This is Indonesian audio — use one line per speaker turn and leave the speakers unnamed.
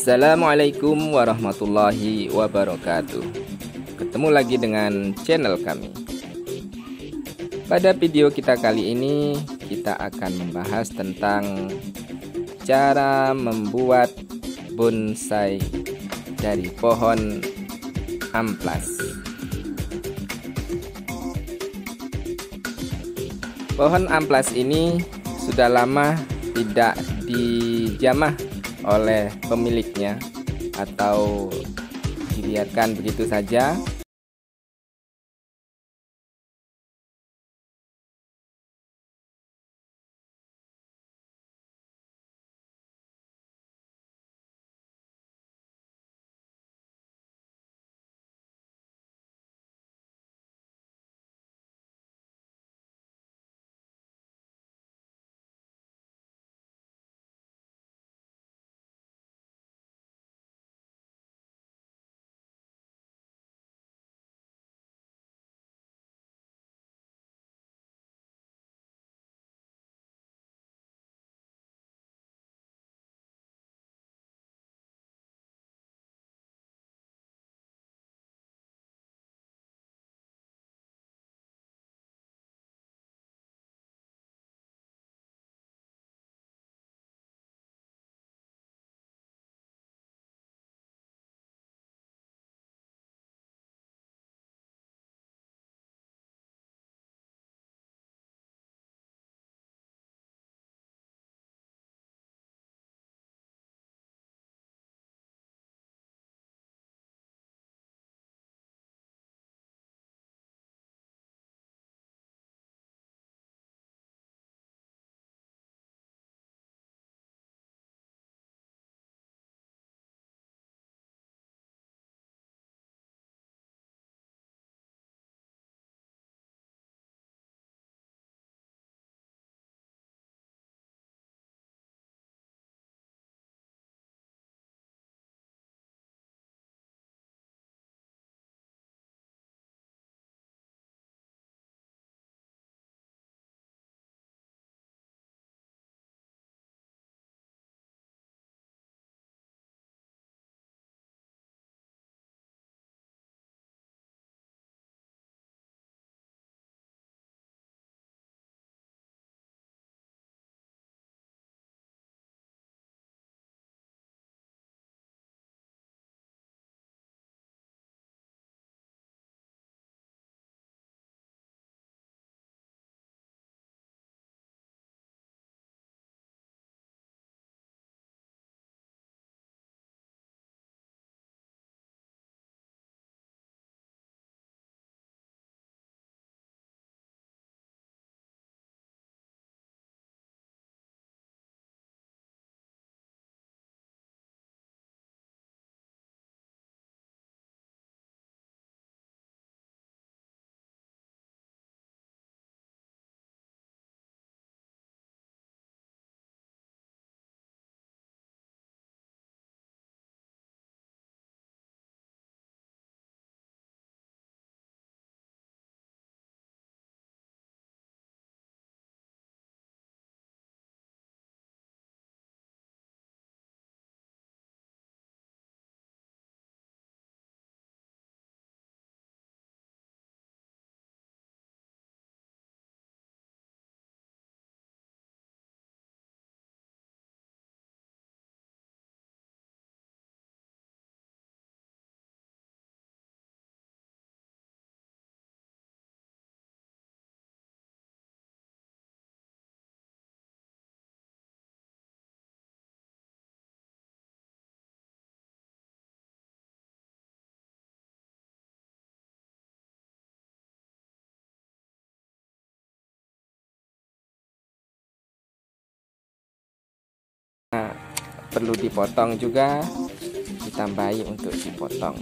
Assalamualaikum warahmatullahi wabarakatuh. Ketemu lagi dengan channel kami. Pada video kita kali ini Kita akan membahas tentang Cara membuat bonsai Dari pohon amplas. Pohon amplas ini sudah lama tidak dijamah oleh pemiliknya atau dibiarkan begitu saja perlu dipotong juga ditambahi untuk dipotong